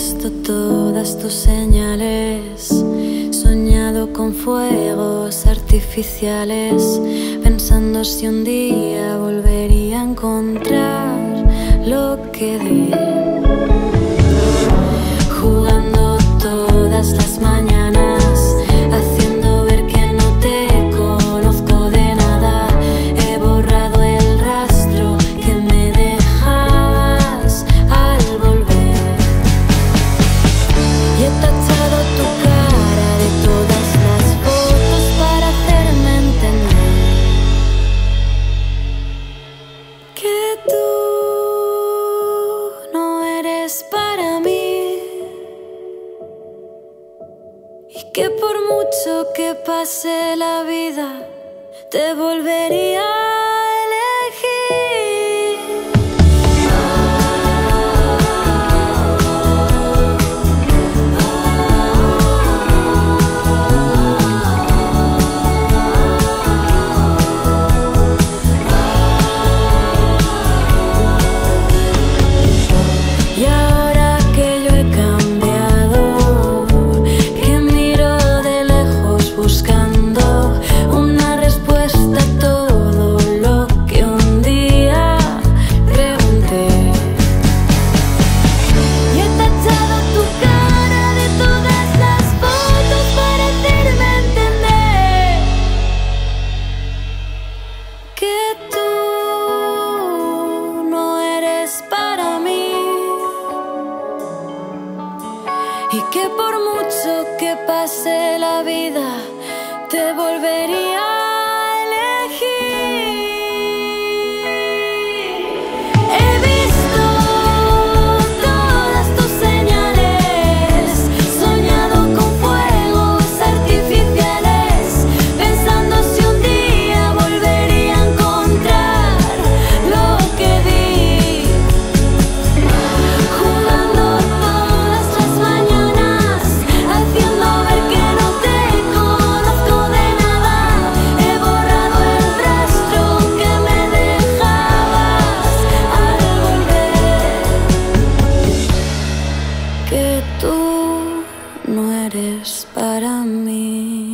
visto todas tus señales, soñado con fuegos artificiales, pensando si un día volvería a encontrar lo que di. Y que por mucho que pase la vida, te volvería y que por mucho que pase la vida te volvería que tú no eres para mí.